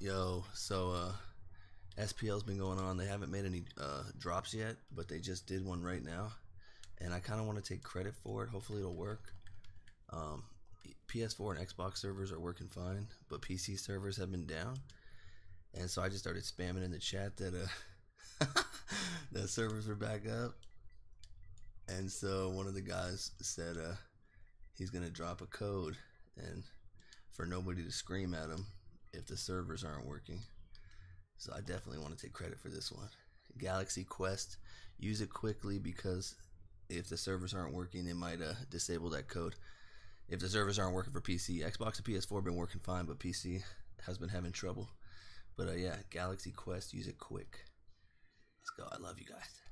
Yo, so uh, SPL's been going on. They haven't made any uh, drops yet, but they just did one right now, and I kind of want to take credit for it. Hopefully, it'll work. Um, PS4 and Xbox servers are working fine, but PC servers have been down, and so I just started spamming in the chat that uh, the servers were back up, and so one of the guys said uh, he's gonna drop a code, and for nobody to scream at him if the servers aren't working. So I definitely want to take credit for this one. Galaxy Quest, use it quickly because if the servers aren't working, they might uh, disable that code. If the servers aren't working for PC, Xbox and PS4 have been working fine, but PC has been having trouble. But uh, yeah, Galaxy Quest, use it quick. Let's go. I love you guys.